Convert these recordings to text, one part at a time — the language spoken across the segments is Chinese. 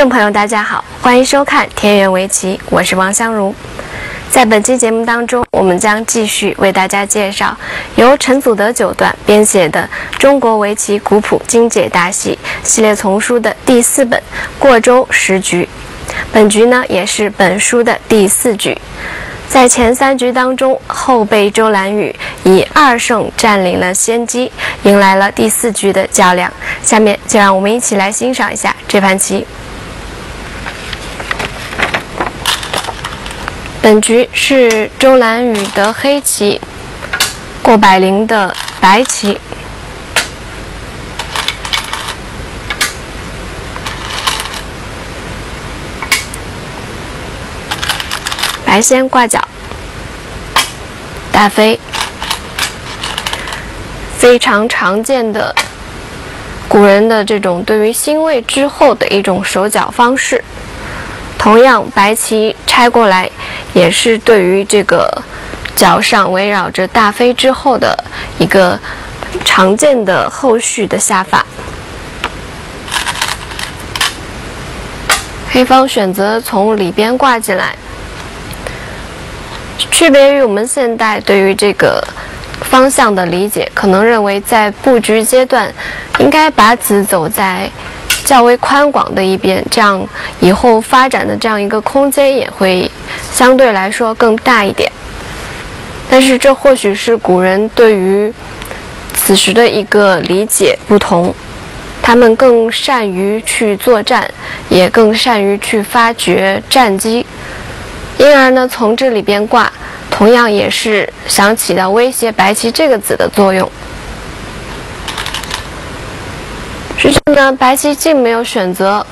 观众朋友，大家好，欢迎收看田园围棋，我是王香茹。在本期节目当中，我们将继续为大家介绍由陈祖德九段编写的《中国围棋古谱精解大系》系列丛书的第四本《过州十局》。本局呢，也是本书的第四局。在前三局当中，后辈周兰雨以二胜占领了先机，迎来了第四局的较量。下面就让我们一起来欣赏一下这盘棋。本局是周兰雨的黑棋，过百灵的白棋。白先挂角，大飞，非常常见的古人的这种对于星位之后的一种手脚方式。同样，白棋拆过来也是对于这个角上围绕着大飞之后的一个常见的后续的下法。黑方选择从里边挂进来。区别于我们现代对于这个方向的理解，可能认为在布局阶段应该把子走在较为宽广的一边，这样以后发展的这样一个空间也会相对来说更大一点。但是这或许是古人对于此时的一个理解不同，他们更善于去作战，也更善于去发掘战机，因而呢，从这里边挂。同样也是想起到威胁白棋这个子的作用。实际上呢，白棋既没有选择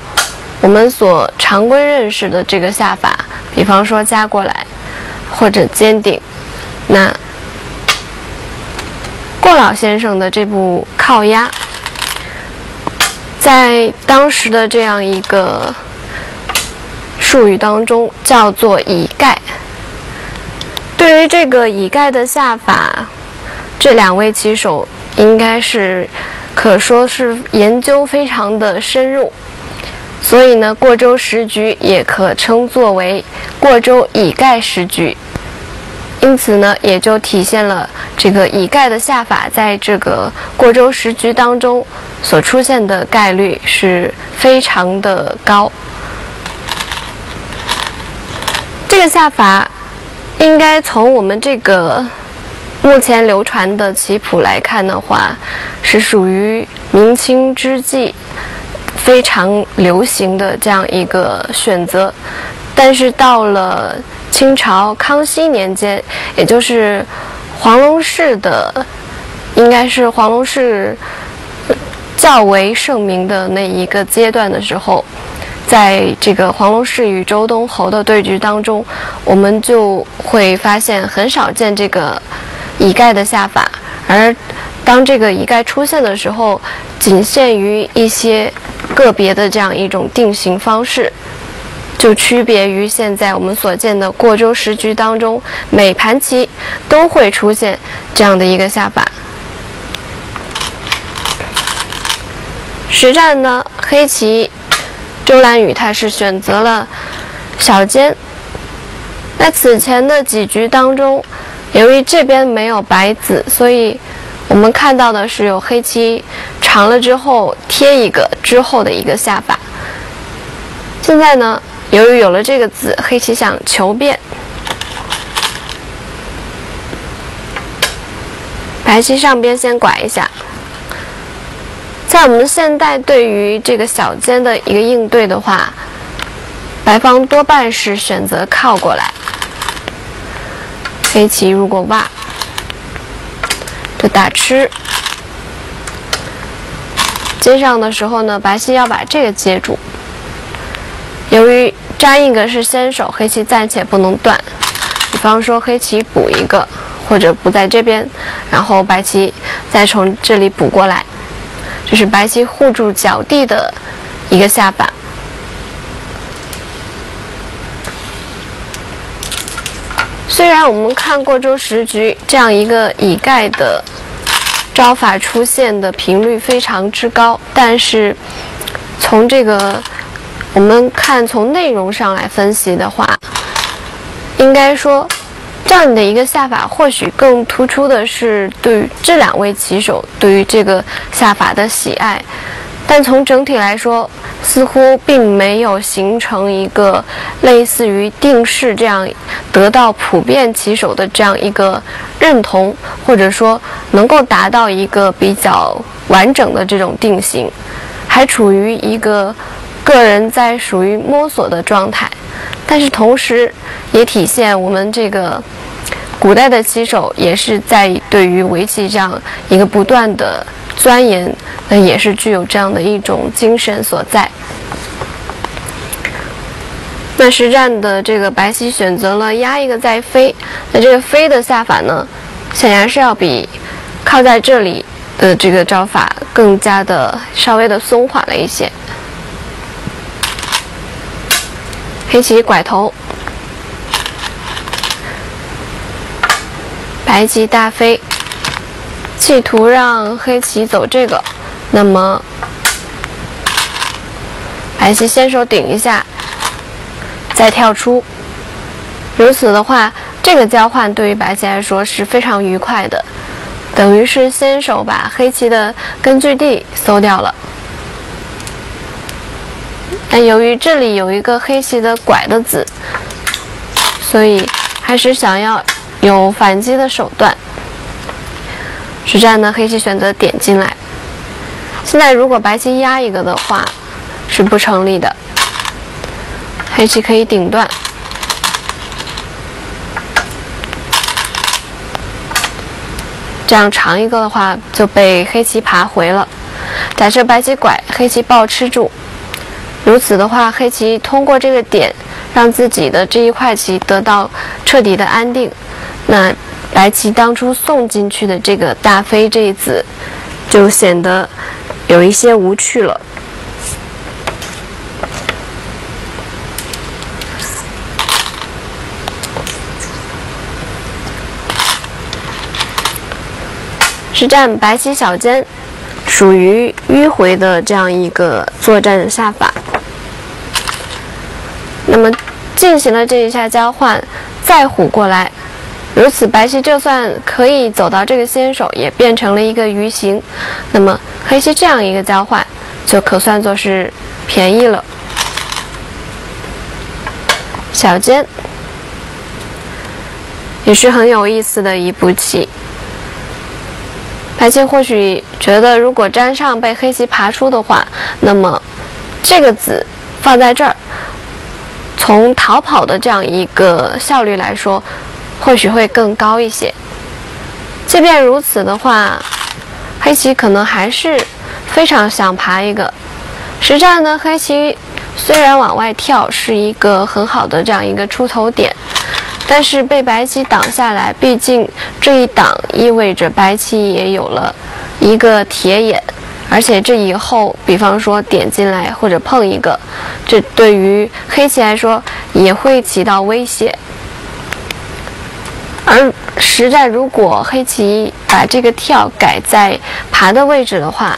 我们所常规认识的这个下法，比方说加过来或者尖顶。那过老先生的这部靠压，在当时的这样一个术语当中叫做以盖。对于这个以盖的下法，这两位棋手应该是可说是研究非常的深入，所以呢，过州十局也可称作为过州乙盖十局，因此呢，也就体现了这个乙盖的下法在这个过州十局当中所出现的概率是非常的高。这个下法。应该从我们这个目前流传的棋谱来看的话，是属于明清之际非常流行的这样一个选择。但是到了清朝康熙年间，也就是黄龙士的，应该是黄龙士较为盛名的那一个阶段的时候。在这个黄龙士与周东侯的对局当中，我们就会发现很少见这个以盖的下法，而当这个以盖出现的时候，仅限于一些个别的这样一种定型方式，就区别于现在我们所见的过周十局当中，每盘棋都会出现这样的一个下法。实战呢，黑棋。周兰雨他是选择了小尖，那此前的几局当中，由于这边没有白子，所以我们看到的是有黑棋长了之后贴一个之后的一个下法。现在呢，由于有了这个子，黑棋想求变，白棋上边先拐一下。在我们现代对于这个小尖的一个应对的话，白方多半是选择靠过来。黑棋如果挖，就打吃。接上的时候呢，白棋要把这个接住。由于粘一个是先手，黑棋暂且不能断。比方说黑棋补一个，或者补在这边，然后白棋再从这里补过来。这是白棋护住角地的一个下法。虽然我们看过周十局这样一个以盖的招法出现的频率非常之高，但是从这个我们看从内容上来分析的话，应该说这样的一个下法，或许更突出的是对于这两位棋手对于这个下法的喜爱。但从整体来说，似乎并没有形成一个类似于定式这样得到普遍棋手的这样一个认同，或者说能够达到一个比较完整的这种定型，还处于一个个人在属于摸索的状态。但是同时，也体现我们这个古代的棋手也是在对于围棋这样一个不断的。钻研，那也是具有这样的一种精神所在。那实战的这个白棋选择了压一个再飞，那这个飞的下法呢，显然是要比靠在这里的这个招法更加的稍微的松缓了一些。黑棋拐头，白棋大飞。企图让黑棋走这个，那么白棋先手顶一下，再跳出。如此的话，这个交换对于白棋来说是非常愉快的，等于是先手把黑棋的根据地搜掉了。但由于这里有一个黑棋的拐的子，所以还是想要有反击的手段。实战呢，黑棋选择点进来。现在如果白棋压一个的话，是不成立的。黑棋可以顶断，这样长一个的话就被黑棋爬回了。假设白棋拐，黑棋抱吃住，如此的话，黑棋通过这个点，让自己的这一块棋得到彻底的安定。那。白棋当初送进去的这个大飞这一子，就显得有一些无趣了。实战白棋小尖，属于迂回的这样一个作战下法。那么进行了这一下交换，再虎过来。如此，白棋就算可以走到这个先手，也变成了一个鱼形。那么黑棋这样一个交换，就可算作是便宜了。小尖也是很有意思的一步棋。白棋或许觉得，如果粘上被黑棋爬出的话，那么这个子放在这儿，从逃跑的这样一个效率来说。或许会更高一些。即便如此的话，黑棋可能还是非常想爬一个实战呢。黑棋虽然往外跳是一个很好的这样一个出头点，但是被白棋挡下来，毕竟这一挡意味着白棋也有了一个铁眼，而且这以后，比方说点进来或者碰一个，这对于黑棋来说也会起到威胁。而实战，如果黑棋把这个跳改在爬的位置的话，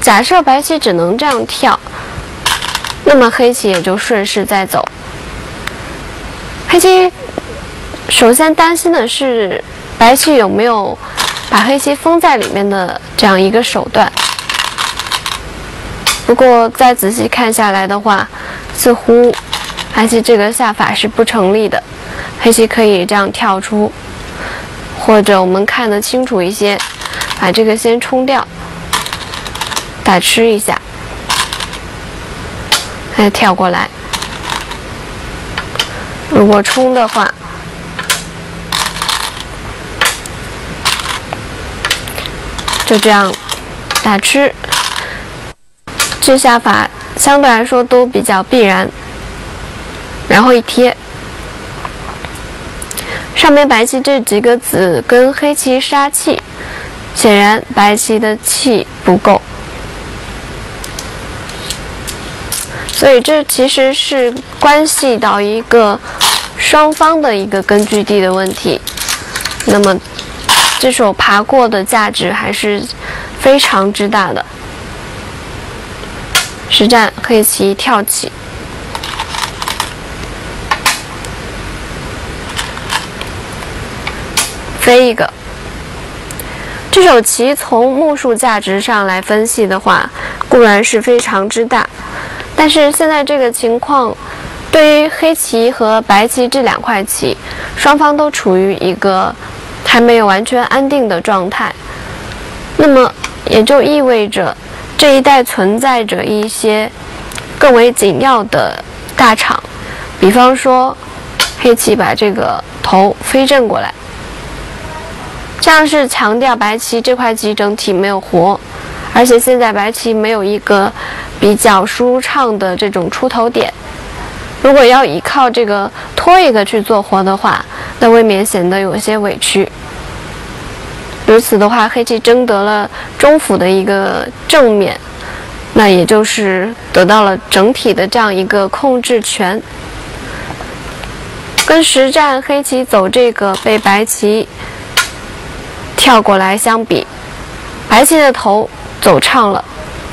假设白棋只能这样跳，那么黑棋也就顺势再走。黑棋首先担心的是白棋有没有把黑棋封在里面的这样一个手段。不过再仔细看下来的话，似乎白棋这个下法是不成立的。黑棋可以这样跳出，或者我们看得清楚一些，把这个先冲掉，打吃一下，再跳过来。如果冲的话，就这样打吃，这下法相对来说都比较必然，然后一贴。上面白棋这几个子跟黑棋杀气，显然白棋的气不够，所以这其实是关系到一个双方的一个根据地的问题。那么这手爬过的价值还是非常之大的。实战黑棋跳起，飞一个。这手棋从目数价值上来分析的话，固然是非常之大，但是现在这个情况，对于黑棋和白棋这两块棋，双方都处于一个还没有完全安定的状态，那么也就意味着这一带存在着一些更为紧要的大场，比方说黑棋把这个头飞正过来。这样是强调白棋这块棋整体没有活，而且现在白棋没有一个比较舒畅的这种出头点。如果要依靠这个拖一个去做活的话，那未免显得有些委屈。如此的话，黑棋争得了中府的一个正面，那也就是得到了整体的这样一个控制权。跟实战黑棋走这个被白棋。跳过来相比，白棋的头走畅了，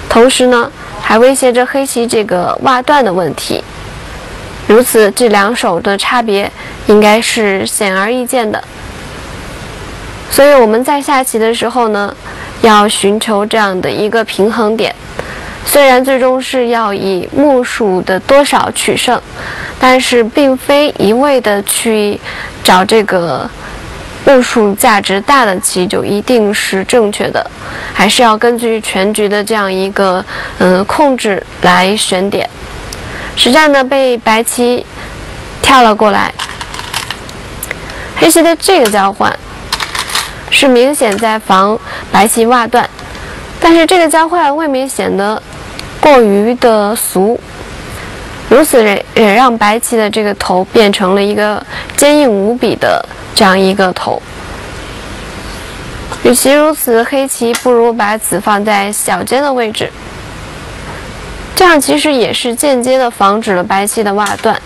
同时呢还威胁着黑棋这个挖断的问题。如此，这两手的差别应该是显而易见的。所以我们在下棋的时候呢，要寻求这样的一个平衡点。虽然最终是要以目数的多少取胜，但是并非一味的去找这个。目数价值大的棋就一定是正确的，还是要根据全局的这样一个嗯控制来选点。实战呢被白棋跳了过来，黑棋的这个交换是明显在防白棋挖断，但是这个交换未免显得过于的俗，如此也也让白棋的这个头变成了一个坚硬无比的。这样一个头，与其如此，黑棋不如把子放在小尖的位置，这样其实也是间接的防止了白棋的挖断，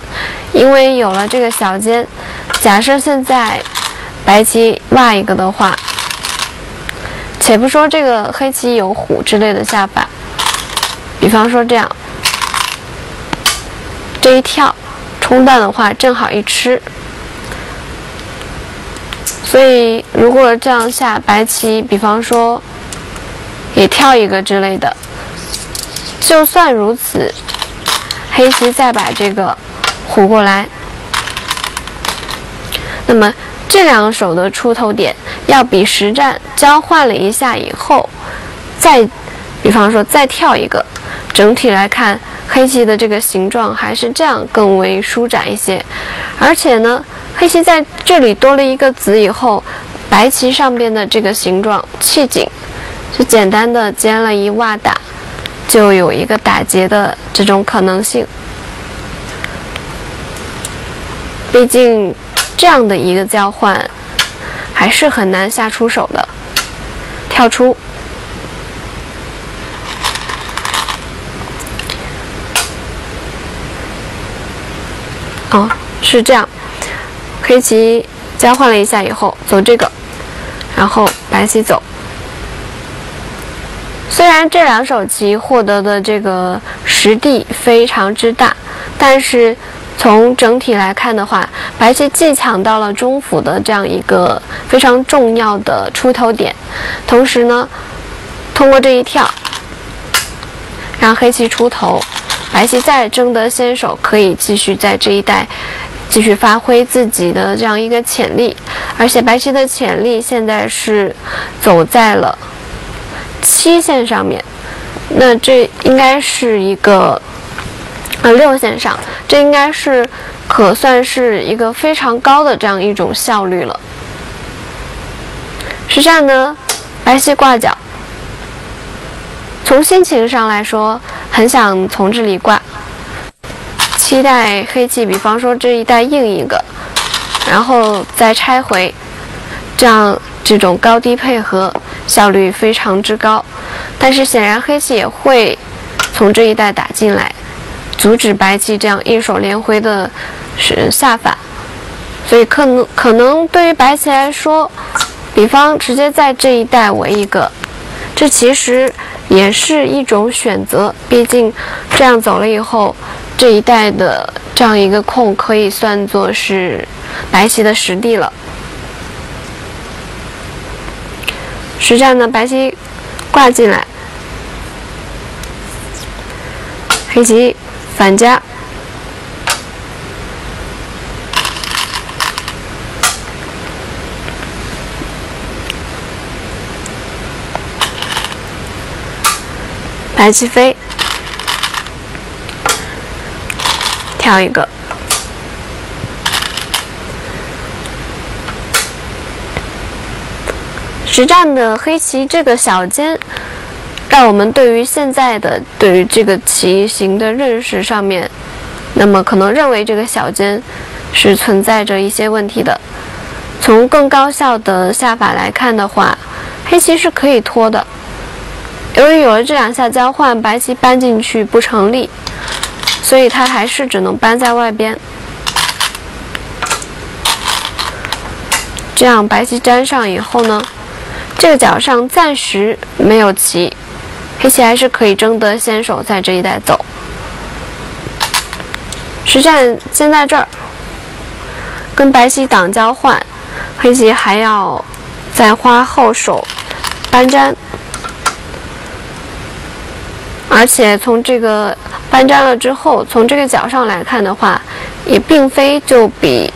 因为有了这个小尖，假设现在白棋挖一个的话，且不说这个黑棋有虎之类的下法，比方说这样，这一跳冲断的话，正好一吃。所以，如果这样下白棋，比方说也跳一个之类的，就算如此，黑棋再把这个虎过来，那么这两手的出头点要比实战交换了一下以后，再比方说再跳一个，整体来看，黑棋的这个形状还是这样更为舒展一些，而且呢。黑棋在这里多了一个子以后，白棋上边的这个形状气紧，就简单的尖了一瓦打，就有一个打劫的这种可能性。毕竟这样的一个交换还是很难下出手的。跳出，哦，是这样。黑棋交换了一下以后，走这个，然后白棋走。虽然这两手棋获得的这个实地非常之大，但是从整体来看的话，白棋既抢到了中府的这样一个非常重要的出头点，同时呢，通过这一跳，让黑棋出头，白棋再争得先手，可以继续在这一带。继续发挥自己的这样一个潜力，而且白棋的潜力现在是走在了七线上面，那这应该是一个呃六线上，这应该是可算是一个非常高的这样一种效率了。实战呢，白棋挂角，从心情上来说，很想从这里挂。期待黑棋，比方说这一带硬一个，然后再拆回，这样这种高低配合效率非常之高。但是显然黑棋也会从这一带打进来，阻止白棋这样一手连回的是下法。所以可能可能对于白棋来说，比方直接在这一带围一个，这其实也是一种选择。毕竟这样走了以后，这一带的这样一个空可以算作是白棋的实地了。实战呢，白棋挂进来，黑棋反夹。白棋飞，挑一个。实战的黑棋这个小尖，让我们对于现在的对于这个棋形的认识上面，那么可能认为这个小尖是存在着一些问题的。从更高效的下法来看的话，黑棋是可以拖的。由于有了这两下交换，白棋搬进去不成立，所以它还是只能搬在外边。这样白棋粘上以后呢，这个角上暂时没有棋，黑棋还是可以争得先手，在这一带走。实战先在这儿跟白棋挡交换，黑棋还要再花后手搬粘。而且从这个搬粘了之后，从这个角上来看的话，也并非就比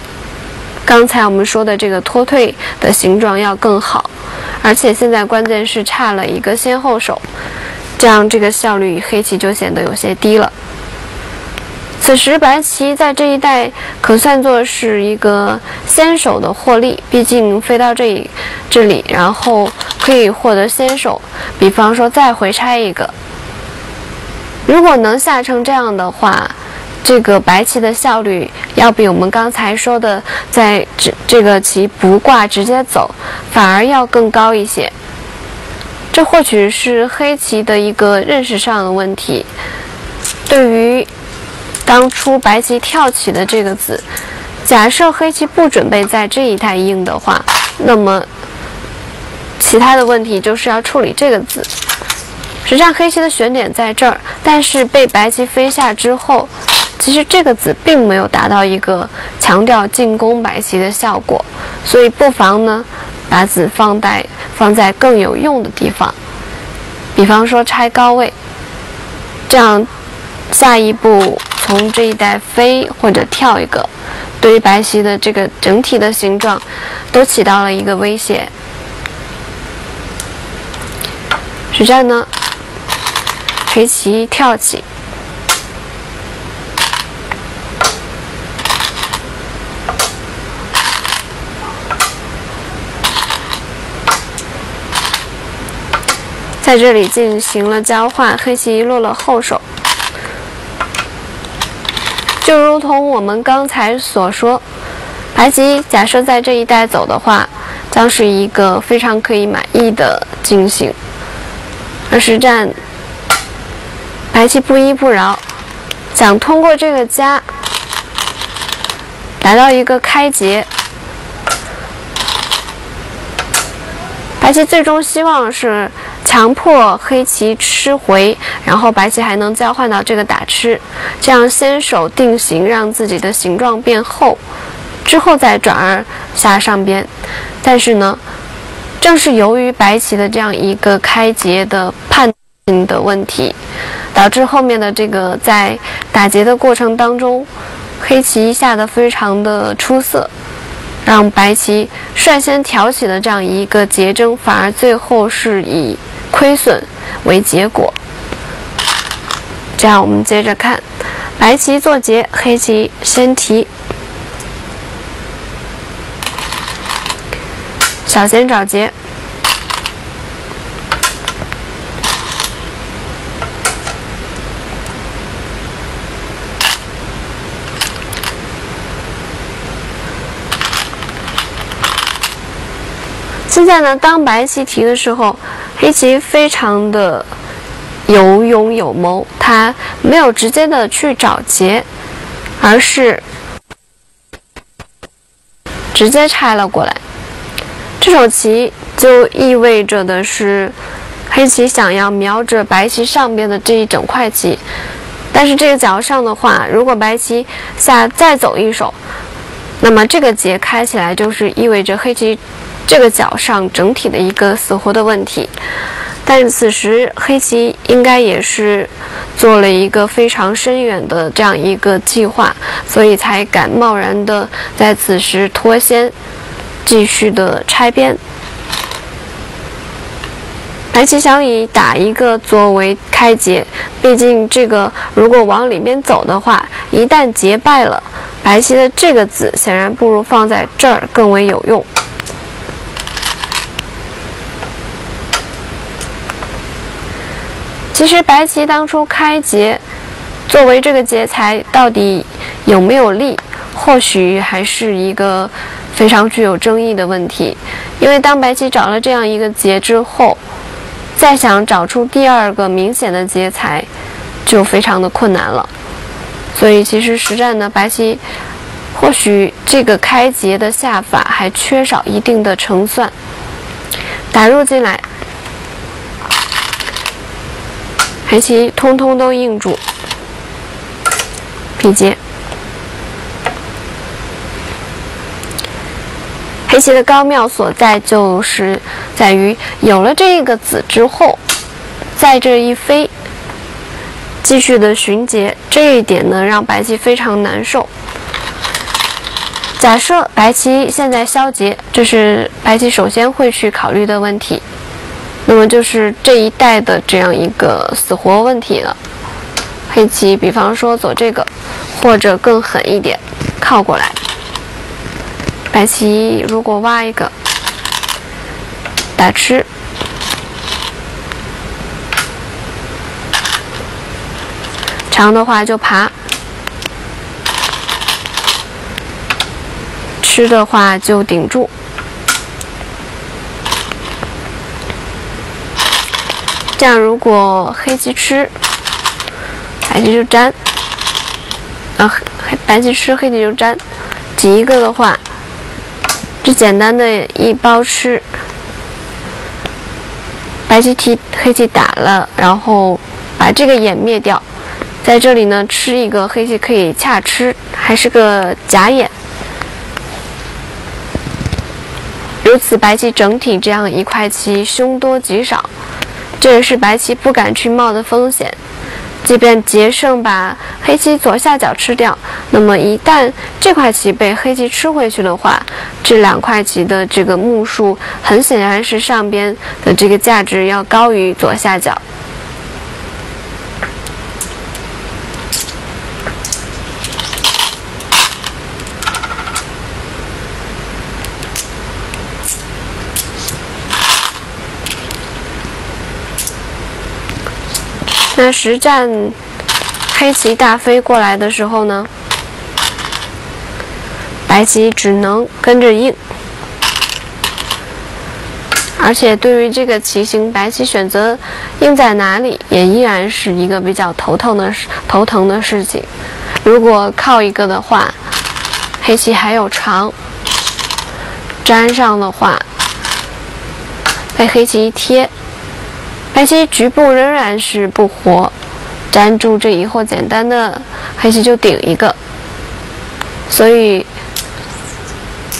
刚才我们说的这个脱退的形状要更好。而且现在关键是差了一个先后手，这样这个效率黑棋就显得有些低了。此时白棋在这一带可算作是一个先手的获利，毕竟飞到这里这里，然后可以获得先手。比方说再回拆一个。如果能下成这样的话，这个白棋的效率要比我们刚才说的在这这个棋不挂直接走，反而要更高一些。这或许是黑棋的一个认识上的问题。对于当初白棋跳起的这个子，假设黑棋不准备在这一带应的话，那么其他的问题就是要处理这个子。实战黑棋的选点在这儿，但是被白棋飞下之后，其实这个子并没有达到一个强调进攻白棋的效果，所以不妨呢把子放在放在更有用的地方，比方说拆高位，这样下一步从这一带飞或者跳一个，对于白棋的这个整体的形状都起到了一个威胁。实战呢？黑棋跳起，在这里进行了交换，黑棋落了后手。就如同我们刚才所说，白棋假设在这一带走的话，将是一个非常可以满意的进行，而实战。白棋不依不饶，想通过这个夹达到一个开劫。白棋最终希望是强迫黑棋吃回，然后白棋还能交换到这个打吃，这样先手定型，让自己的形状变厚，之后再转而下上边。但是呢，正是由于白棋的这样一个开劫的判定的问题。导致后面的这个在打劫的过程当中，黑棋下的非常的出色，让白棋率先挑起了这样一个劫争，反而最后是以亏损为结果。这样我们接着看，白棋做劫，黑棋先提，小先找劫。现在呢，当白棋提的时候，黑棋非常的有勇有谋，他没有直接的去找劫，而是直接拆了过来。这手棋就意味着的是，黑棋想要瞄着白棋上边的这一整块棋，但是这个角上的话，如果白棋下再走一手，那么这个结开起来就是意味着黑棋这个角上整体的一个死活的问题。但此时黑棋应该也是做了一个非常深远的这样一个计划，所以才敢贸然的在此时脱先，继续的拆边。白棋想以打一个作为开结，毕竟这个如果往里面走的话，一旦结败了，白棋的这个子显然不如放在这儿更为有用。其实白棋当初开劫，作为这个劫材到底有没有利，或许还是一个非常具有争议的问题。因为当白棋找了这样一个劫之后，再想找出第二个明显的劫材，就非常的困难了。所以其实实战呢，白棋或许这个开劫的下法还缺少一定的成算，打入进来。黑棋通通都应住，比劫。黑棋的高妙所在就是在于有了这个子之后，在这一飞，继续的寻劫，这一点呢让白棋非常难受。假设白棋现在消劫，这是白棋首先会去考虑的问题。那么就是这一带的这样一个死活问题了。黑棋，比方说走这个，或者更狠一点，靠过来。白棋如果挖一个，打吃，长的话就爬，吃的话就顶住。这样，如果黑棋吃，白棋就粘；啊，黑白棋吃，黑棋就粘。挤一个的话，这简单的一包吃，白棋提，黑棋打了，然后把这个眼灭掉。在这里呢，吃一个黑棋可以恰吃，还是个假眼。如此，白棋整体这样一块棋凶多吉少。这也是白棋不敢去冒的风险。即便劫胜把黑棋左下角吃掉，那么一旦这块棋被黑棋吃回去的话，这两块棋的这个目数很显然是上边的这个价值要高于左下角。那实战黑棋大飞过来的时候呢，白棋只能跟着应，而且对于这个棋形，白棋选择应在哪里，也依然是一个比较头疼的头疼的事情。如果靠一个的话，黑棋还有长，粘上的话，被黑棋一贴。白棋局部仍然是不活，粘住这以后，简单的黑棋就顶一个，所以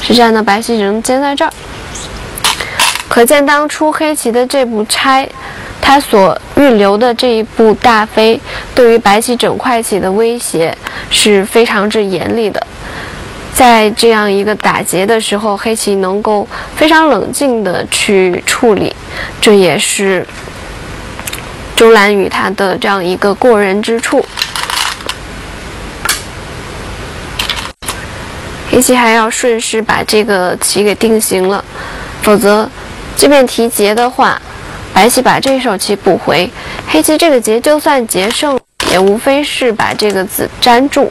是这样的白棋只能尖在这儿。可见当初黑棋的这步拆，它所预留的这一步大飞，对于白棋整块棋的威胁是非常之严厉的。在这样一个打劫的时候，黑棋能够非常冷静的去处理，这也是。周兰雨他的这样一个过人之处，黑棋还要顺势把这个棋给定型了，否则即便提劫的话，白棋把这手棋补回，黑棋这个劫就算劫胜，也无非是把这个子粘住。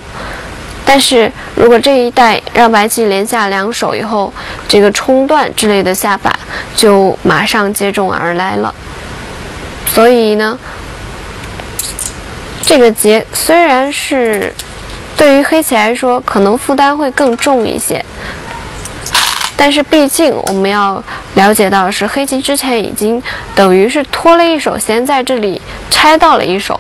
但是如果这一带让白棋连下两手以后，这个冲断之类的下法就马上接踵而来了。所以呢，这个劫虽然是对于黑棋来说可能负担会更重一些，但是毕竟我们要了解到是黑棋之前已经等于是拖了一手，先在这里拆到了一手，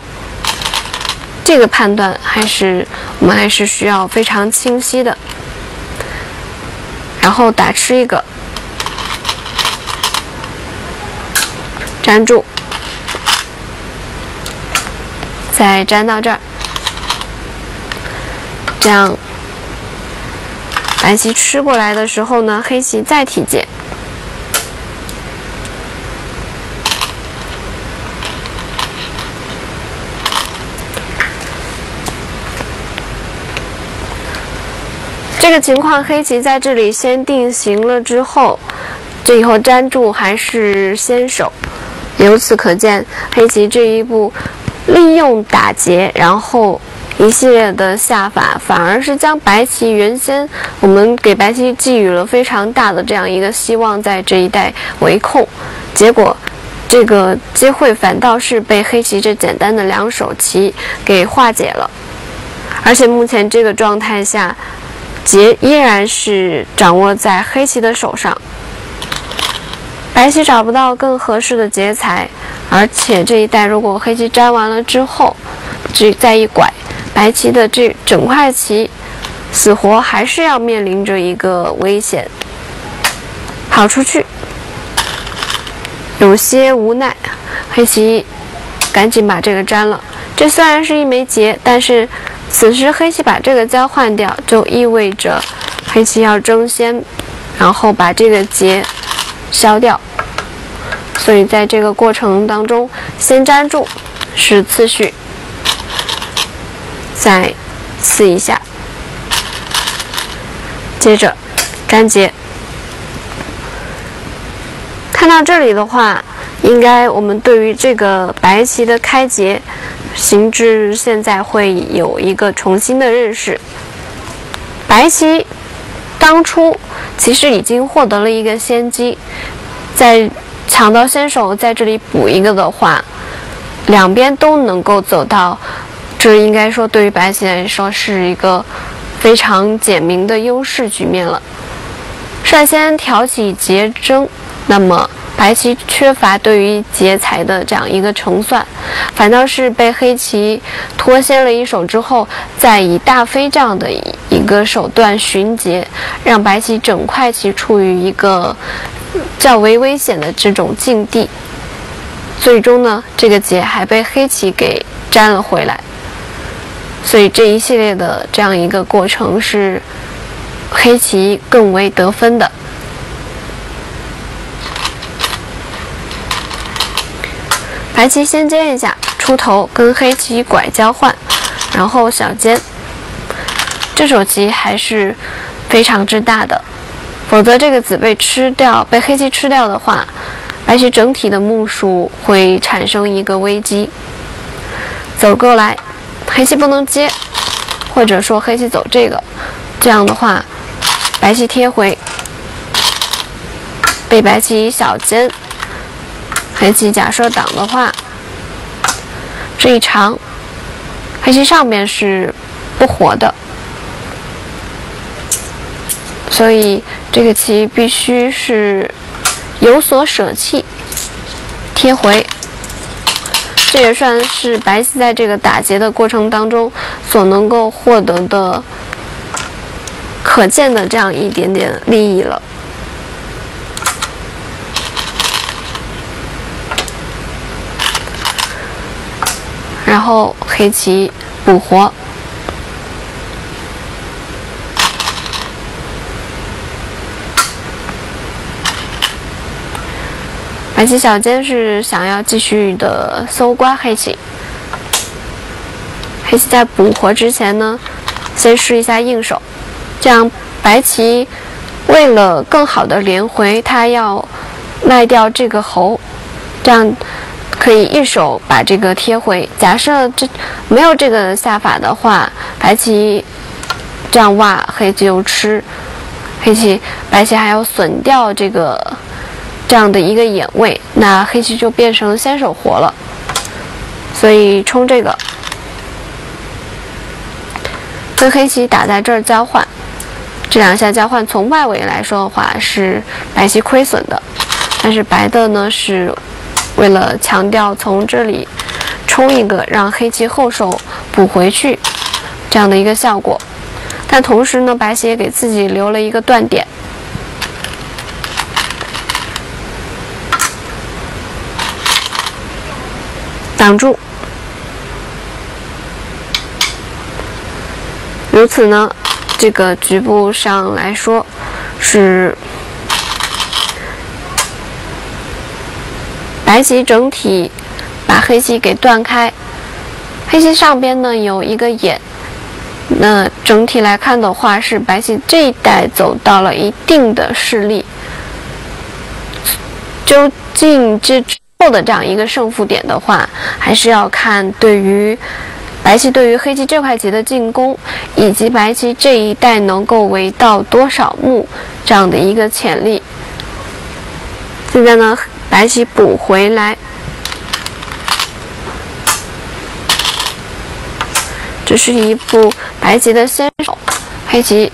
这个判断还是我们还是需要非常清晰的。然后打吃一个，粘住，再粘到这儿，这样。白棋吃过来的时候呢，黑棋再提劫。这个情况，黑棋在这里先定型了之后，这以后粘住还是先手。由此可见，黑棋这一步利用打劫，然后。一系列的下法，反而是将白棋原先我们给白棋寄予了非常大的这样一个希望，在这一带围控，结果这个机会反倒是被黑棋这简单的两手棋给化解了。而且目前这个状态下，劫依然是掌握在黑棋的手上，白棋找不到更合适的劫材，而且这一带如果黑棋粘完了之后，这再一拐。白棋的这整块棋，死活还是要面临着一个危险，跑出去，有些无奈，黑棋赶紧把这个粘了。这虽然是一枚劫，但是此时黑棋把这个交换掉，就意味着黑棋要争先，然后把这个劫消掉。所以在这个过程当中，先粘住是次序。再刺一下，接着粘结。看到这里的话，应该我们对于这个白棋的开结形制现在会有一个重新的认识。白棋当初其实已经获得了一个先机，在抢到先手，在这里补一个的话，两边都能够走到。这应该说，对于白棋来说是一个非常简明的优势局面了。率先挑起劫争，那么白棋缺乏对于劫材的这样一个成算，反倒是被黑棋拖先了一手之后，再以大飞这样的一个手段寻劫，让白棋整块棋处于一个较为危险的这种境地。最终呢，这个劫还被黑棋给粘了回来。所以这一系列的这样一个过程是黑棋更为得分的。白棋先尖一下，出头跟黑棋拐交换，然后小尖。这手棋还是非常之大的，否则这个子被吃掉，被黑棋吃掉的话，白棋整体的目数会产生一个危机。走过来。黑棋不能接，或者说黑棋走这个，这样的话，白棋贴回，被白棋小尖，黑棋假设挡的话，这一长，黑棋上面是不活的，所以这个棋必须是有所舍弃，贴回。这也算是白棋在这个打劫的过程当中所能够获得的可见的这样一点点利益了。然后黑棋补活。白棋小尖是想要继续的搜刮黑棋，黑棋在补活之前呢，先试一下应手，这样白棋为了更好的连回，他要卖掉这个猴，这样可以一手把这个贴回。假设这没有这个下法的话，白棋这样挖黑棋就吃，黑棋白棋还要损掉这个。这样的一个眼位，那黑棋就变成先手活了，所以冲这个，跟黑棋打在这儿交换，这两下交换从外围来说的话是白棋亏损的，但是白的呢是为了强调从这里冲一个，让黑棋后手补回去这样的一个效果，但同时呢，白棋也给自己留了一个断点，挡住。如此呢，这个局部上来说是白棋整体把黑棋给断开，黑棋上边呢有一个眼，那整体来看的话是白棋这一带走到了一定的势力，究竟这之后的这样一个胜负点的话，还是要看对于。白棋对于黑棋这块棋的进攻，以及白棋这一带能够围到多少目这样的一个潜力。现在呢，白棋补回来，这是一步白棋的先手，黑棋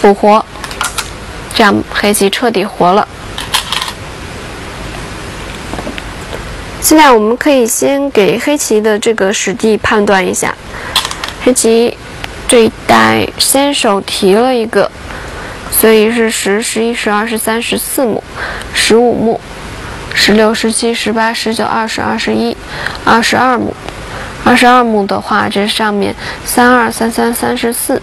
补活，这样黑棋彻底活了。现在我们可以先给黑棋的这个实地判断一下，黑棋这一带先手提了一个，所以是十、十一、十二、十三、十四目，十五目，十六、十七、十八、十九、二十、二十一、二十二目，二十二目的话，这上面三二、三三、三十四，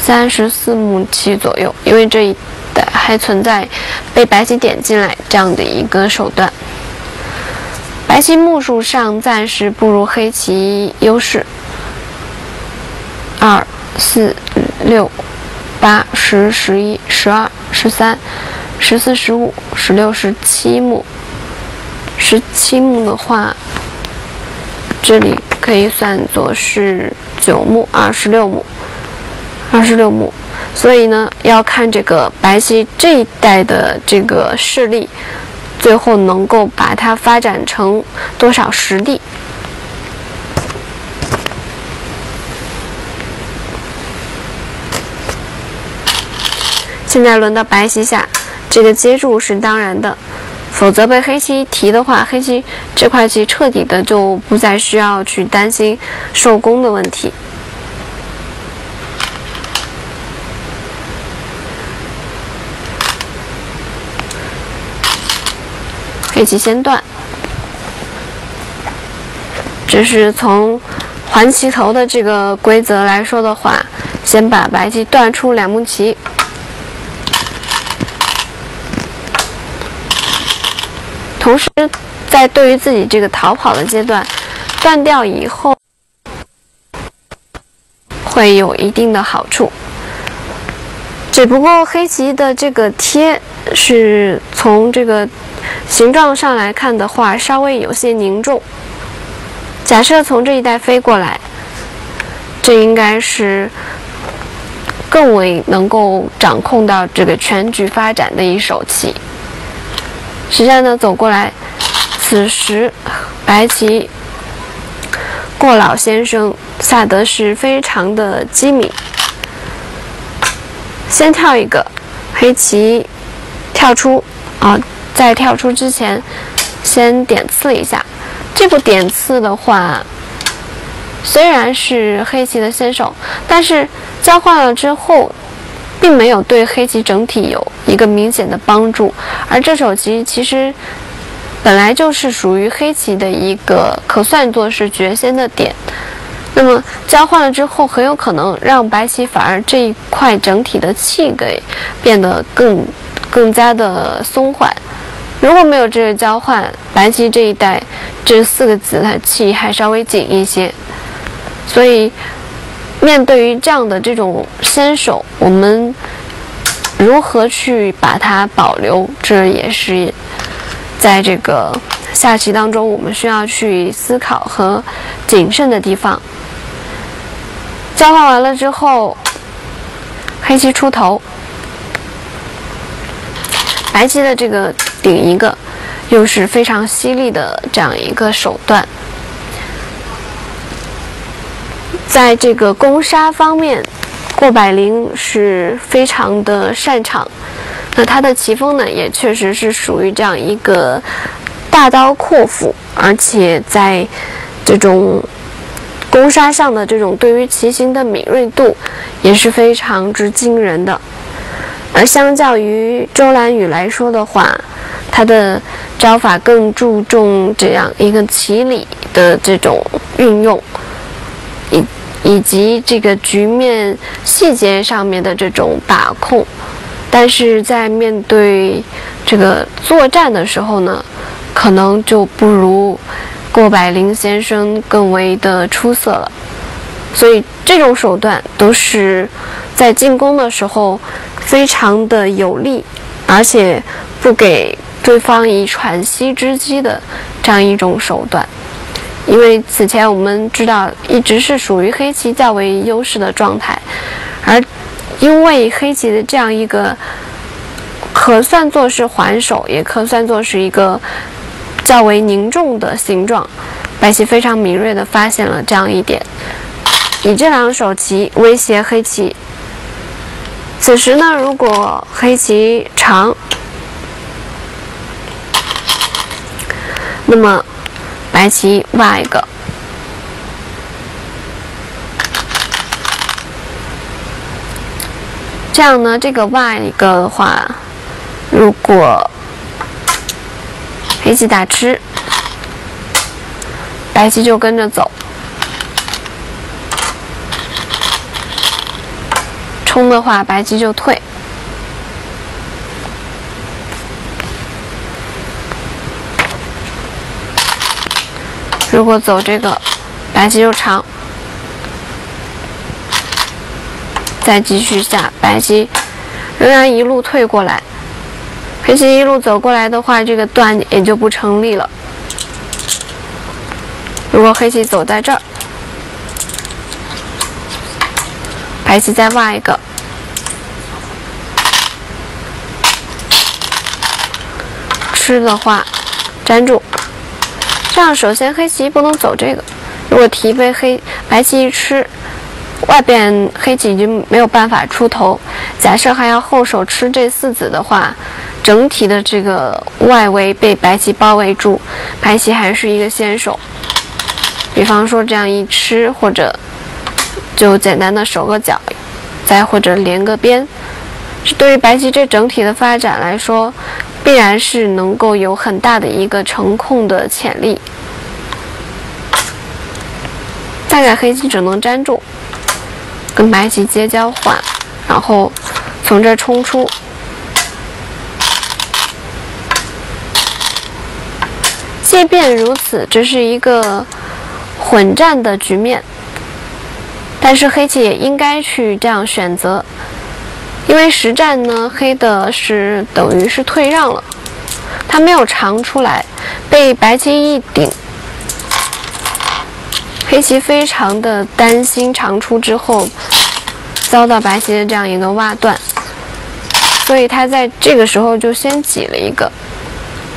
三十四目棋左右，因为这一带还存在被白棋点进来这样的一个手段。白棋目数上暂时不如黑棋优势，二、四、六、八、十、十一、十二、十三、十四、十五、十六、十七目。十七目的话，这里可以算作是九目，二十六目，二十六目。所以呢，要看这个白棋这一代的这个势力。最后能够把它发展成多少实力？现在轮到白棋下，这个接住是当然的，否则被黑棋提的话，黑棋这块棋彻底的就不再需要去担心受攻的问题。黑棋先断，这是从还棋头的这个规则来说的话，先把白棋断出两目棋，同时在对于自己这个逃跑的阶段断掉以后，会有一定的好处。只不过黑棋的这个贴是从这个。形状上来看的话，稍微有些凝重。假设从这一带飞过来，这应该是更为能够掌控到这个全局发展的一手棋。实战呢，走过来，此时白棋过老先生下得是非常的机敏，先跳一个，黑棋跳出啊。在跳出之前，先点刺一下。这步点刺的话，虽然是黑棋的先手，但是交换了之后，并没有对黑棋整体有一个明显的帮助。而这手棋其实本来就是属于黑棋的一个可算作是绝先的点。那么交换了之后，很有可能让白棋反而这一块整体的气给变得更更加的松缓。如果没有这个交换，白棋这一带这四个子的气还稍微紧一些，所以面对于这样的这种先手，我们如何去把它保留，这也是在这个下棋当中我们需要去思考和谨慎的地方。交换完了之后，黑棋出头，白棋的这个。顶一个，又是非常犀利的这样一个手段。在这个攻杀方面，过百灵是非常的擅长。那他的棋风呢，也确实是属于这样一个大刀阔斧，而且在这种攻杀上的这种对于棋形的敏锐度也是非常之惊人的。而相较于周兰雨来说的话，他的招法更注重这样一个棋理的这种运用，以及这个局面细节上面的这种把控。但是在面对这个作战的时候呢，可能就不如郭百灵先生更为的出色了。所以这种手段都是在进攻的时候非常的有利，而且不给对方以喘息之机的这样一种手段。因为此前我们知道一直是属于黑棋较为优势的状态，而。因为黑棋的这样一个可算作是还手，也可算作是一个较为凝重的形状，白棋非常敏锐地发现了这样一点，以这两手棋威胁黑棋。此时呢，如果黑棋长，那么白棋挖一个。这样呢，这个挖一个的话，如果黑棋打吃，白棋就跟着走，冲的话，白棋就退。如果走这个，白棋就长。再继续下，白棋仍然一路退过来，黑棋一路走过来的话，这个断也就不成立了。如果黑棋走在这儿，白棋再挖一个，吃的话粘住。这样首先黑棋不能走这个，如果提被黑白棋一吃。外边黑棋已经没有办法出头，假设还要后手吃这四子的话，整体的这个外围被白棋包围住，白棋还是一个先手。比方说这样一吃，或者就简单的守个角，再或者连个边，这对于白棋这整体的发展来说，必然是能够有很大的一个成控的潜力。大概黑棋只能粘住。跟白棋接交换，然后从这冲出。即便如此，这是一个混战的局面，但是黑棋也应该去这样选择，因为实战呢，黑的是等于是退让了，他没有长出来，被白棋一顶。黑棋非常的担心长出之后遭到白棋的这样一个挖断，所以他在这个时候就先挤了一个。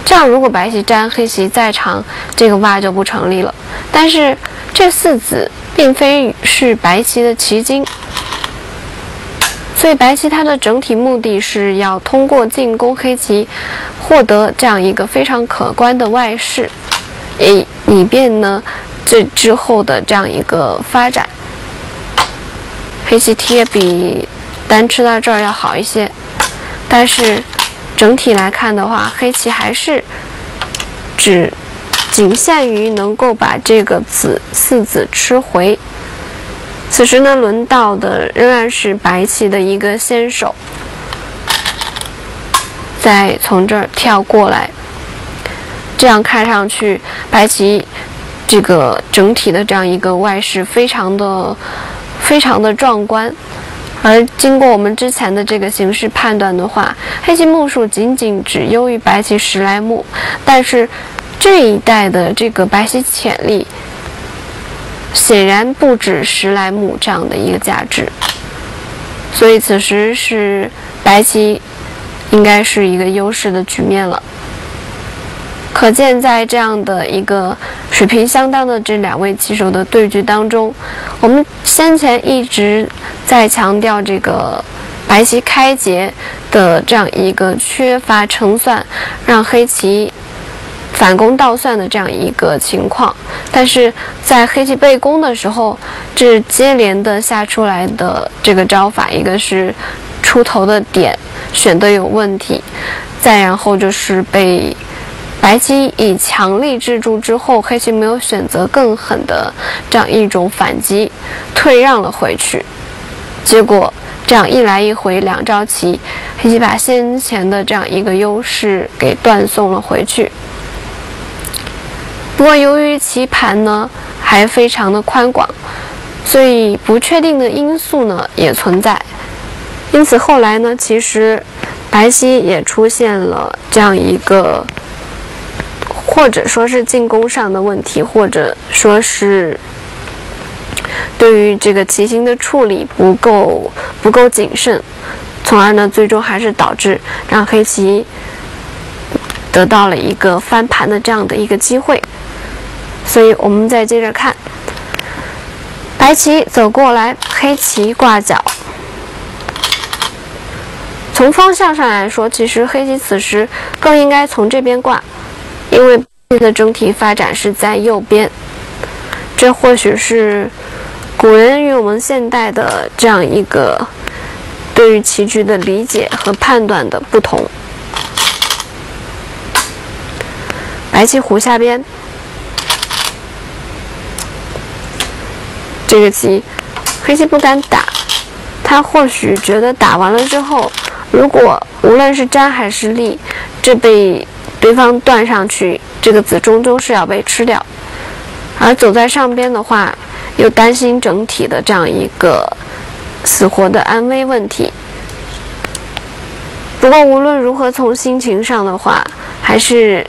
这样如果白棋粘黑棋再长，这个挖就不成立了。但是这四子并非是白棋的棋筋，所以白棋它的整体目的是要通过进攻黑棋，获得这样一个非常可观的外势，以以便呢。这之后的这样一个发展，黑棋贴比单吃到这儿要好一些，但是整体来看的话，黑棋还是只仅限于能够把这个子四子吃回。此时呢，轮到的仍然是白棋的一个先手，再从这儿跳过来，这样看上去白棋。这个整体的这样一个外势非常的、非常的壮观，而经过我们之前的这个形势判断的话，黑棋目数仅仅只优于白棋十来目，但是这一代的这个白棋潜力显然不止十来目这样的一个价值，所以此时是白棋应该是一个优势的局面了。可见，在这样的一个水平相当的这两位棋手的对局当中，我们先前一直在强调这个白棋开劫的这样一个缺乏成算，让黑棋反攻倒算的这样一个情况。但是在黑棋被攻的时候，这接连的下出来的这个招法，一个是出头的点选的有问题，再然后就是被。白棋以强力制住之后，黑棋没有选择更狠的这样一种反击，退让了回去。结果这样一来一回两招棋，黑棋把先前的这样一个优势给断送了回去。不过由于棋盘呢还非常的宽广，所以不确定的因素呢也存在。因此后来呢，其实白棋也出现了这样一个。或者说是进攻上的问题，或者说是对于这个棋形的处理不够不够谨慎，从而呢，最终还是导致让黑棋得到了一个翻盘的这样的一个机会。所以我们再接着看，白棋走过来，黑棋挂角。从方向上来说，其实黑棋此时更应该从这边挂。因为的整体发展是在右边，这或许是古人与我们现代的这样一个对于棋局的理解和判断的不同。白棋虎下边，这个棋黑棋不敢打，他或许觉得打完了之后，如果无论是粘还是立，这被。对方断上去，这个子终究是要被吃掉；而走在上边的话，又担心整体的这样一个死活的安危问题。不过无论如何，从心情上的话，还是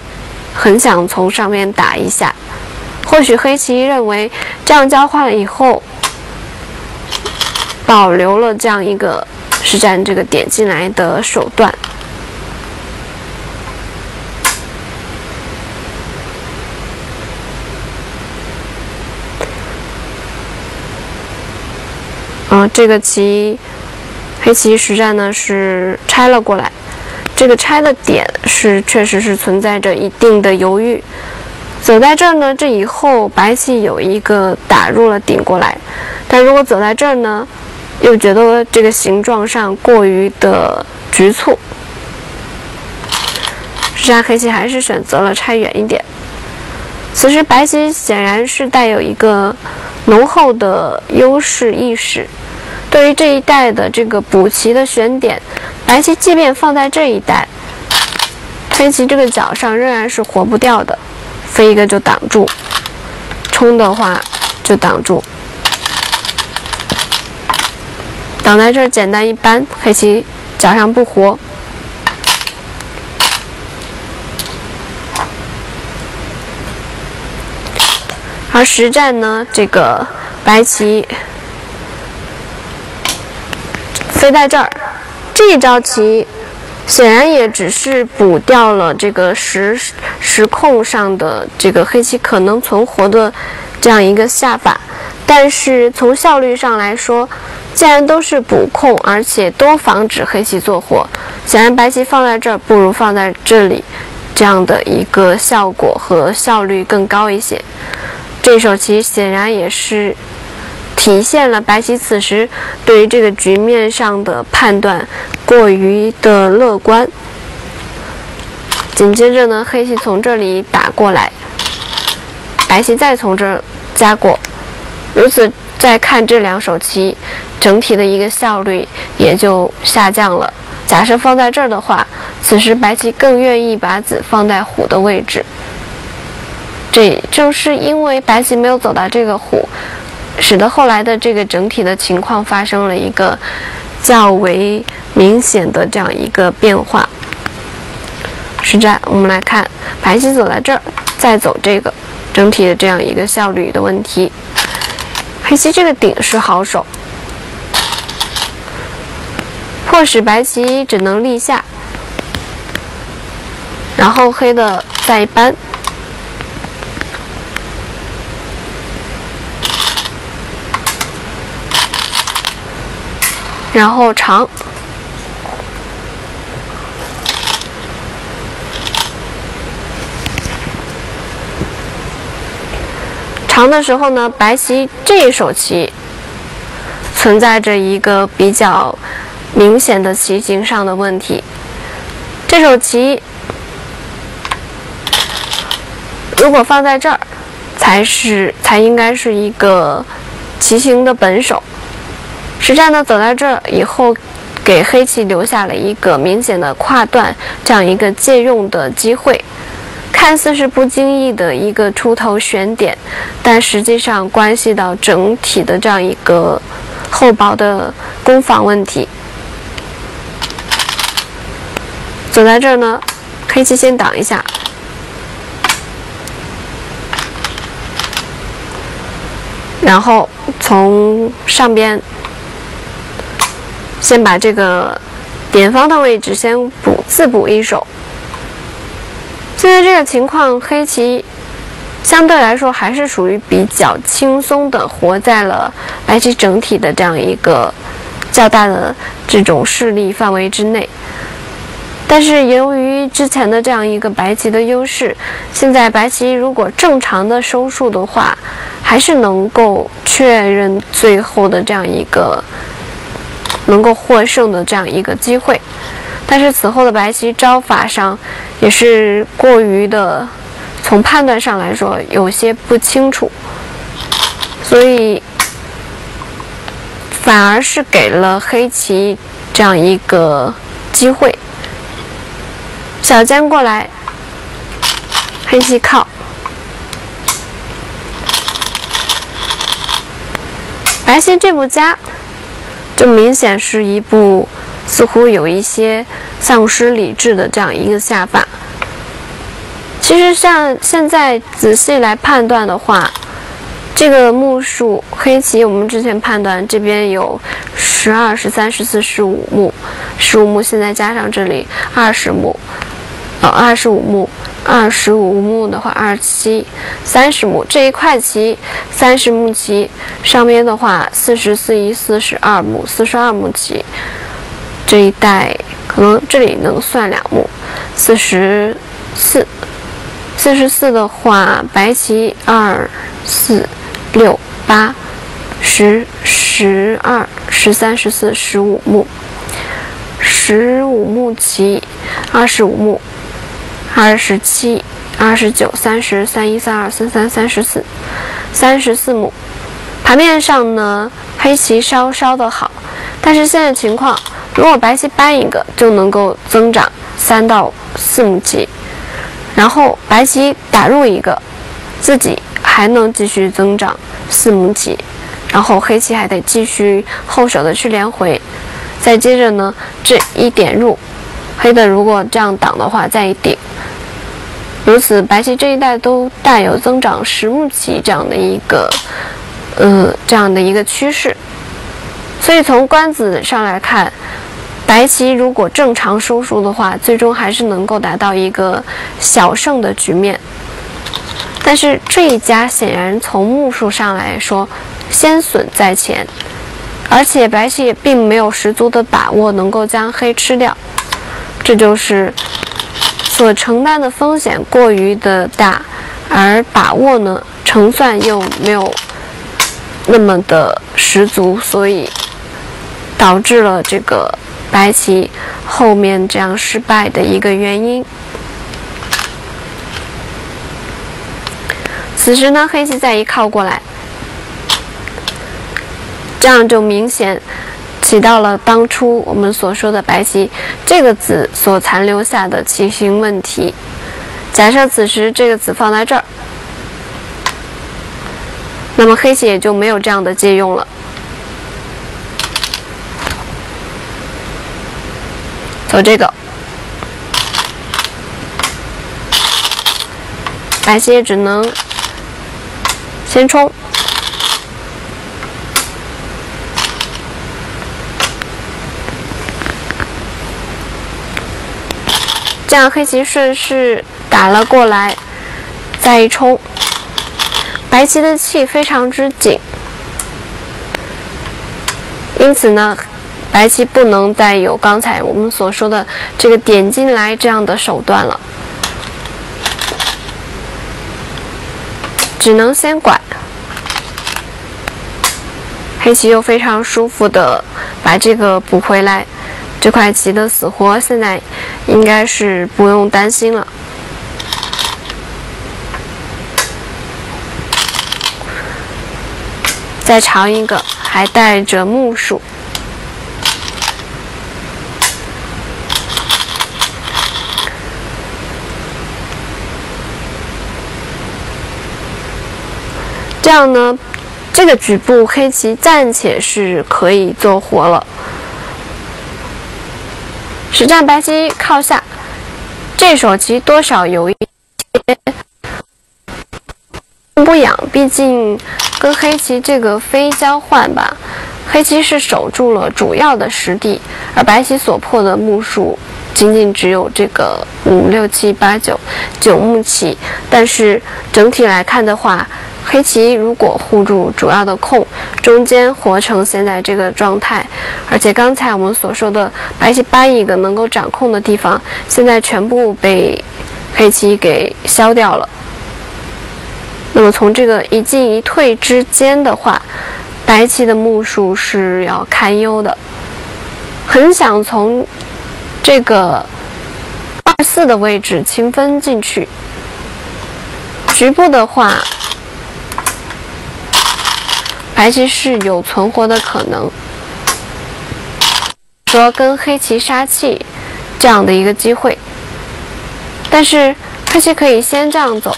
很想从上面打一下。或许黑棋认为这样交换了以后，保留了这样一个实战这个点进来的手段。嗯，这个棋，黑棋实战呢是拆了过来，这个拆的点是确实是存在着一定的犹豫。走在这儿呢，这以后白棋有一个打入了顶过来，但如果走在这儿呢，又觉得这个形状上过于的局促，这下黑棋还是选择了拆远一点。此时白棋显然是带有一个浓厚的优势意识。对于这一带的这个补棋的选点，白棋即便放在这一带，黑棋这个角上仍然是活不掉的，飞一个就挡住，冲的话就挡住，挡在这儿简单一般，黑棋脚上不活，而实战呢，这个白棋。飞在这儿，这一招棋显然也只是补掉了这个时时控上的这个黑棋可能存活的这样一个下法，但是从效率上来说，既然都是补控，而且都防止黑棋做活，显然白棋放在这儿不如放在这里，这样的一个效果和效率更高一些。这手棋显然也是。体现了白棋此时对于这个局面上的判断过于的乐观。紧接着呢，黑棋从这里打过来，白棋再从这儿加过，如此再看这两手棋，整体的一个效率也就下降了。假设放在这儿的话，此时白棋更愿意把子放在虎的位置，这就是因为白棋没有走到这个虎。使得后来的这个整体的情况发生了一个较为明显的这样一个变化。实战，我们来看白棋走在这儿，再走这个，整体的这样一个效率的问题。黑棋这个顶是好手，迫使白棋只能立下，然后黑的再搬，然后长。长的时候呢，白棋这一手棋存在着一个比较明显的棋形上的问题。这手棋如果放在这儿，才是才应该是一个棋形的本手。实战呢，走在这儿以后，给黑棋留下了一个明显的跨段这样一个借用的机会。看似是不经意的一个出头悬点，但实际上关系到整体的这样一个厚薄的攻防问题。走在这儿呢，黑棋先挡一下，然后从上边先把这个点方的位置先补自补一手。现在这个情况，黑棋相对来说还是属于比较轻松的，活在了白棋整体的这样一个较大的这种势力范围之内。但是由于之前的这样一个白棋的优势，现在白棋如果正常的收束的话，还是能够确认最后的这样一个能够获胜的这样一个机会。但是此后的白棋招法上也是过于的，从判断上来说有些不清楚，所以反而是给了黑棋这样一个机会。小尖过来，黑棋靠，白棋这步夹，就明显是一部。似乎有一些丧失理智的这样一个下法。其实像现在仔细来判断的话，这个目数黑棋，我们之前判断这边有十二、十三、十四、十五目，十五目现在加上这里二十目，呃，二十五目，二十五目的话二七，三十目。这一块棋，三十目棋上面的话四十四一四十二目，四十二目棋。这一带可能这里能算两目，四十四，四十四的话，白棋二四六八十十二十三十四十五目，十五目棋二十五目，二十七二十九三十三一三二三三三十四，三十四目。盘面上呢，黑棋稍稍的好，但是现在情况。如果白棋搬一个，就能够增长三到四目棋，然后白棋打入一个，自己还能继续增长四目棋，然后黑棋还得继续后手的去连回，再接着呢这一点入，黑的如果这样挡的话再一顶，如此白棋这一带都带有增长十目棋这样的一个，呃这样的一个趋势，所以从官子上来看。白棋如果正常收束的话，最终还是能够达到一个小胜的局面。但是这一家显然从目数上来说，先损在前，而且白棋也并没有十足的把握能够将黑吃掉，这就是所承担的风险过于的大，而把握呢成算又没有那么的十足，所以导致了这个。白棋后面这样失败的一个原因。此时呢，黑棋再一靠过来，这样就明显起到了当初我们所说的白棋这个子所残留下的棋形问题。假设此时这个子放在这儿，那么黑棋也就没有这样的借用了。走这个，白棋也只能先冲，这样黑棋顺势打了过来，再一冲，白棋的气非常之紧，因此呢，白棋不能再有刚才我们所说的这个点进来这样的手段了，只能先拐。黑棋又非常舒服的把这个补回来，这块棋的死活现在应该是不用担心了。再尝一个，还带着木数。这样呢？这个局部黑棋暂且是可以做活了。实战白棋靠下，这手棋多少有一些不痒，毕竟跟黑棋这个非交换吧，黑棋是守住了主要的实地，而白棋所破的目数仅仅只有这个五六七八九九目棋，但是整体来看的话。黑棋如果护住主要的空，中间活成现在这个状态，而且刚才我们所说的白棋搬一个能够掌控的地方，现在全部被黑棋给消掉了。那么从这个一进一退之间的话，白棋的目数是要堪忧的。很想从这个二四的位置清分进去，局部的话。白棋是有存活的可能，说跟黑棋杀气这样的一个机会，但是黑棋可以先这样走，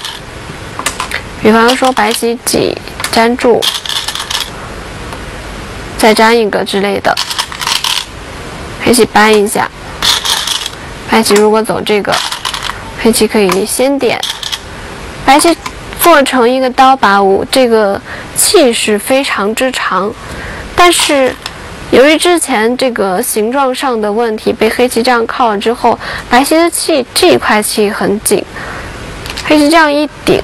比方说白棋挤粘住，再粘一个之类的，黑棋搬一下，白棋如果走这个，黑棋可以先点，白棋。做成一个刀把五，这个气是非常之长，但是由于之前这个形状上的问题，被黑棋这样靠了之后，白棋的气这一块气很紧，黑棋这样一顶，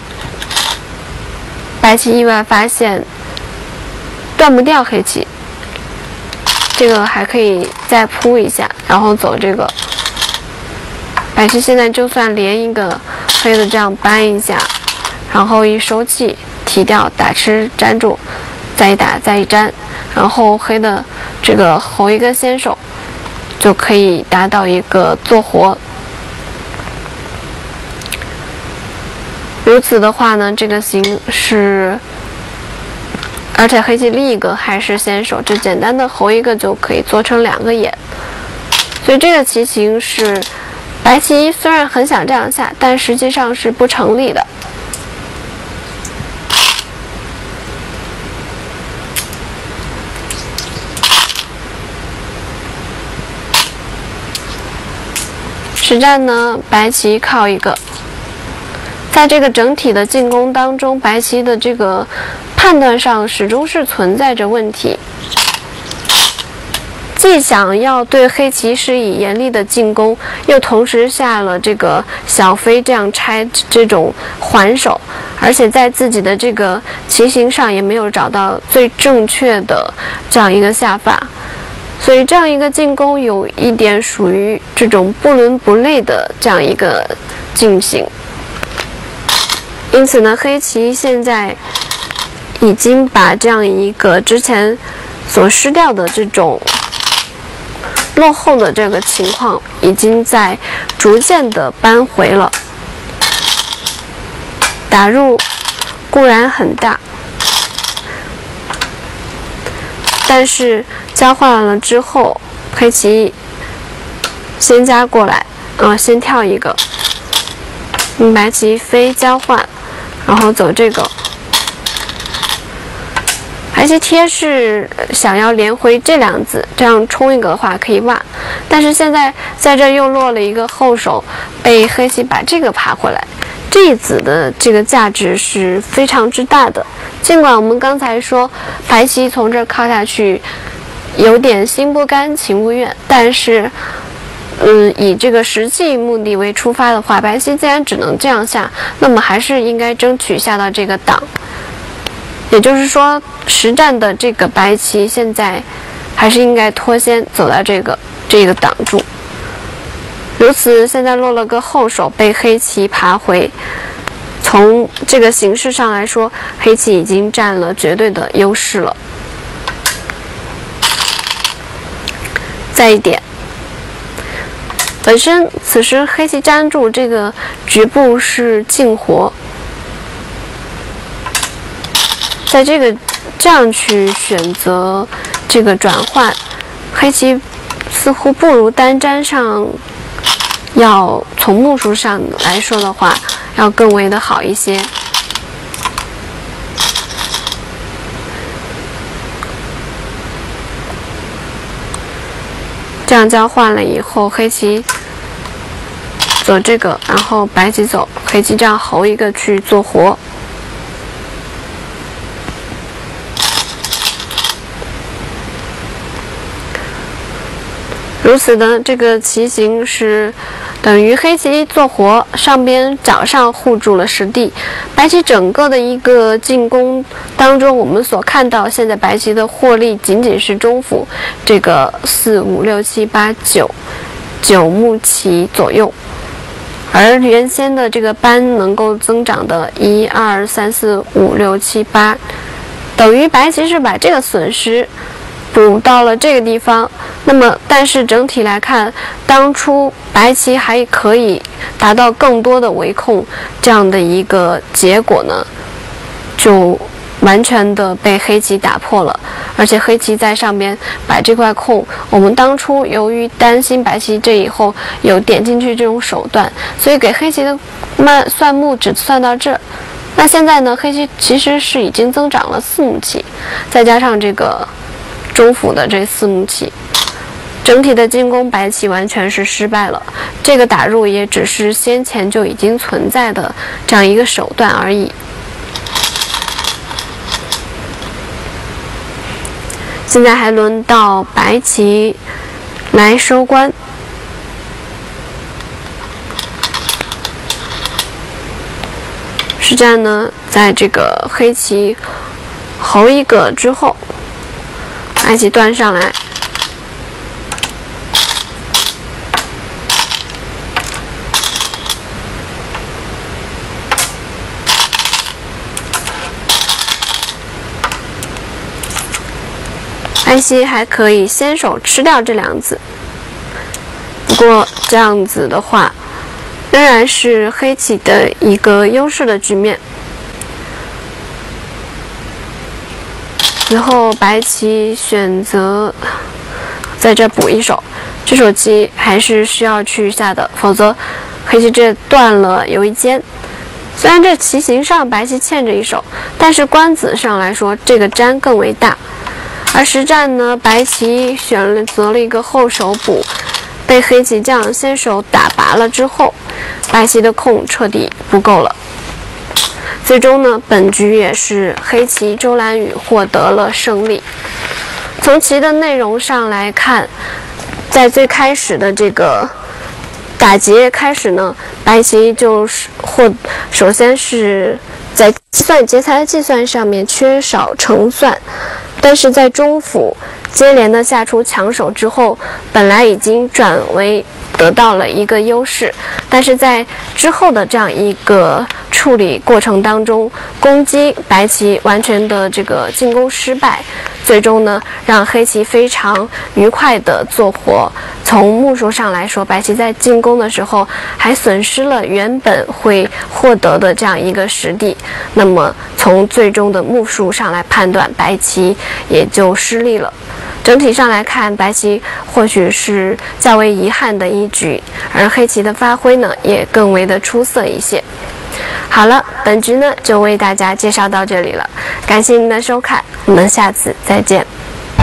白棋意外发现断不掉黑棋，这个还可以再扑一下，然后走这个，白棋现在就算连一个黑的这样扳一下。然后一收气，提掉，打吃粘住，再一打，再一粘，然后黑的这个侯一个先手就可以达到一个做活。如此的话呢，这个形是，而且黑棋另一个还是先手，这简单的侯一个就可以做成两个眼，所以这个棋形是白棋虽然很想这样下，但实际上是不成立的。实战呢，白棋靠一个，在这个整体的进攻当中，白棋的这个判断上始终是存在着问题。既想要对黑棋施以严厉的进攻，又同时下了这个小飞这样拆这种还手，而且在自己的这个棋形上也没有找到最正确的这样一个下法。所以这样一个进攻有一点属于这种不伦不类的这样一个进行，因此呢，黑棋现在已经把这样一个之前所失掉的这种落后的这个情况，已经在逐渐的扳回了。打入固然很大，但是。交换完了之后，黑棋先加过来，啊，先跳一个，白棋飞交换，然后走这个，白棋贴是想要连回这两子，这样冲一个的话可以挖，但是现在在这又落了一个后手，被黑棋把这个爬回来，这一子的这个价值是非常之大的。尽管我们刚才说白棋从这儿靠下去。有点心不甘情不愿，但是嗯，以这个实际目的为出发的话，白棋既然只能这样下，那么还是应该争取下到这个档。也就是说，实战的这个白棋现在还是应该脱先走到这个这个挡住。如此，现在落了个后手，被黑棋爬回。从这个形式上来说，黑棋已经占了绝对的优势了。再一点，本身此时黑棋粘住这个局部是净活，在这个这样去选择这个转换，黑棋似乎不如单粘上，要从目数上来说的话，要更为的好一些。这样交换了以后，黑棋走这个，然后白棋走，黑棋这样猴一个去做活。如此呢这个棋形是。等于黑棋做活，上边角上护住了实地，白棋整个的一个进攻当中，我们所看到现在白棋的获利仅仅是中府这个四五六七八九九目棋左右，而原先的这个班能够增长的一二三四五六七八，等于白棋是把这个损失。补到了这个地方，那么但是整体来看，当初白棋还可以达到更多的围控这样的一个结果呢，就完全的被黑棋打破了。而且黑棋在上边摆这块空，我们当初由于担心白棋这以后有点进去这种手段，所以给黑棋的慢算目只算到这。那现在呢，黑棋其实是已经增长了四目棋，再加上这个。中府的这四目棋，整体的进攻白棋完全是失败了。这个打入也只是先前就已经存在的这样一个手段而已。现在还轮到白棋来收官。实战呢，在这个黑棋侯一个之后。白棋端上来，白棋还可以先手吃掉这两子，不过这样子的话，仍然是黑棋的一个优势的局面。随后白棋选择在这补一手，这手棋还是需要去下的，否则黑棋这断了有一尖。虽然这棋形上白棋欠着一手，但是官子上来说这个粘更为大。而实战呢，白棋选择了一个后手补，被黑棋这样先手打拔了之后，白棋的空彻底不够了。最终呢，本局也是黑棋周兰雨获得了胜利。从棋的内容上来看，在最开始的这个打劫开始呢，白棋就是获，首先是在计算劫财的计算上面缺少成算，但是在中府接连的下出强手之后，本来已经转为。得到了一个优势，但是在之后的这样一个处理过程当中，攻击白棋完全的这个进攻失败，最终呢让黑棋非常愉快的做活。从目数上来说，白棋在进攻的时候还损失了原本会获得的这样一个实地，那么从最终的目数上来判断，白棋也就失利了。整体上来看，白棋或许是较为遗憾的一局，而黑棋的发挥呢，也更为的出色一些。好了，本局呢就为大家介绍到这里了，感谢您的收看，我们下次再见。